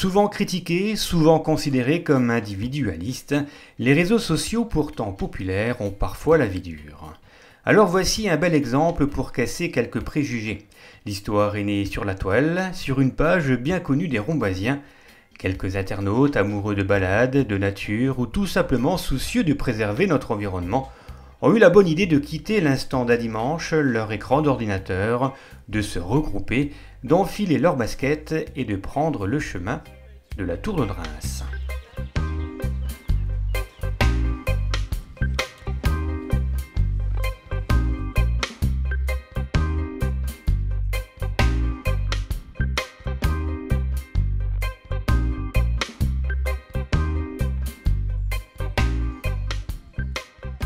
Souvent critiqués, souvent considérés comme individualistes, les réseaux sociaux pourtant populaires ont parfois la vie dure. Alors voici un bel exemple pour casser quelques préjugés. L'histoire est née sur la toile, sur une page bien connue des Rombaisiens. Quelques internautes amoureux de balades, de nature ou tout simplement soucieux de préserver notre environnement ont eu la bonne idée de quitter l'instant d'un dimanche leur écran d'ordinateur, de se regrouper, d'enfiler leurs baskets et de prendre le chemin de la Tour de Reims.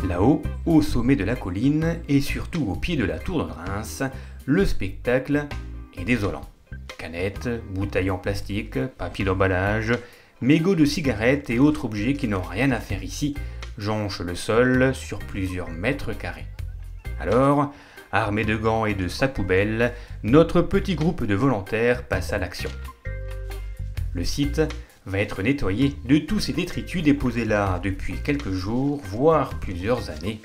Là-haut, au sommet de la colline et surtout au pied de la tour de Reims, le spectacle est désolant. Canettes, bouteilles en plastique, papier d'emballage, mégots de cigarettes et autres objets qui n'ont rien à faire ici jonchent le sol sur plusieurs mètres carrés. Alors, armé de gants et de sacs poubelles, notre petit groupe de volontaires passe à l'action. Le site va être nettoyé de tous ces détritus déposés là depuis quelques jours, voire plusieurs années.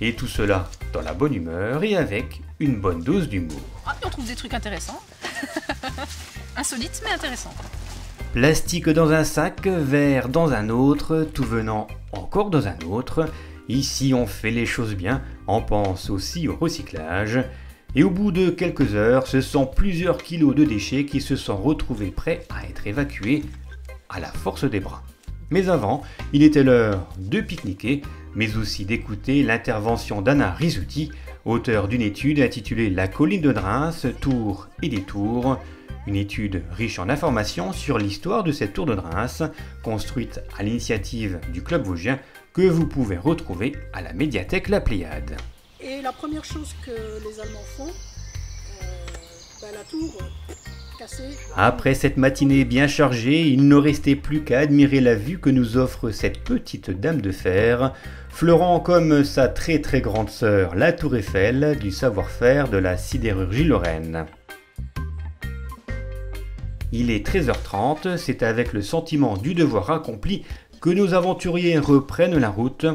Et tout cela dans la bonne humeur et avec une bonne dose d'humour. Ah, on trouve des trucs intéressants. Insolites mais intéressants. Plastique dans un sac, verre dans un autre, tout venant encore dans un autre. Ici on fait les choses bien, on pense aussi au recyclage. Et au bout de quelques heures, ce sont plusieurs kilos de déchets qui se sont retrouvés prêts à être évacués la force des bras. Mais avant, il était l'heure de pique-niquer, mais aussi d'écouter l'intervention d'Anna Rizzuti, auteur d'une étude intitulée La colline de Reims, tour et détour, une étude riche en informations sur l'histoire de cette tour de Reims, construite à l'initiative du Club Vosgien, que vous pouvez retrouver à la médiathèque La Pléiade. Et la première chose que les Allemands font, euh, ben, la tour après cette matinée bien chargée, il ne restait plus qu'à admirer la vue que nous offre cette petite dame de fer, fleurant comme sa très très grande sœur la tour Eiffel du savoir-faire de la sidérurgie lorraine. Il est 13h30, c'est avec le sentiment du devoir accompli que nos aventuriers reprennent la route,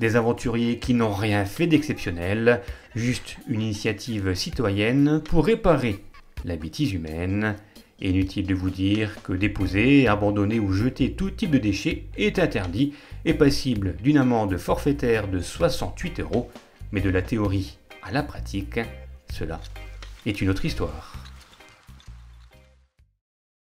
des aventuriers qui n'ont rien fait d'exceptionnel, juste une initiative citoyenne pour réparer la bêtise humaine. Inutile de vous dire que déposer, abandonner ou jeter tout type de déchets est interdit et passible d'une amende forfaitaire de 68 euros, mais de la théorie à la pratique, cela est une autre histoire.